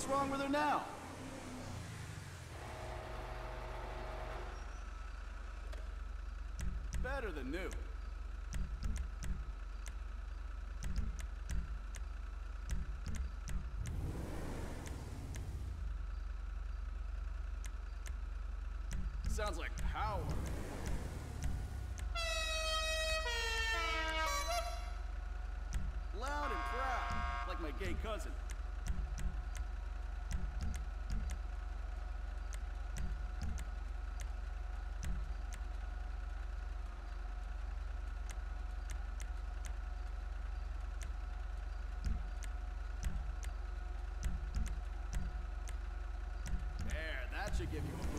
What's wrong with her now? Better than new. Sounds like power. Loud and proud, like my gay cousin. give you.